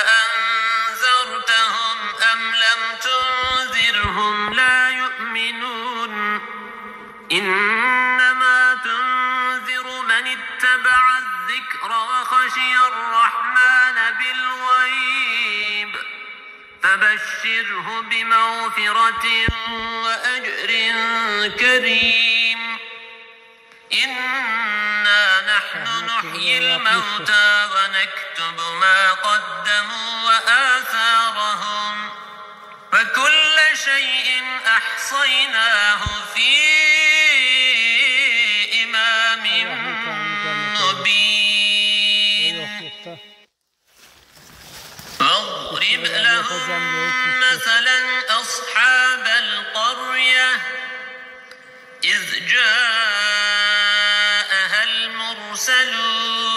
أأنذرتهم أم لم تنذرهم لا يؤمنون إنما تنذر من اتبع الذكر وخشي الرحمن بالغيب فبشره بمغفرة وأجر كريم إنا نحن نحيي الموتى شيء أحصيناه في إمام مبين. واضرب لهم مثلا أصحاب القرية إذ جاءها المرسلون.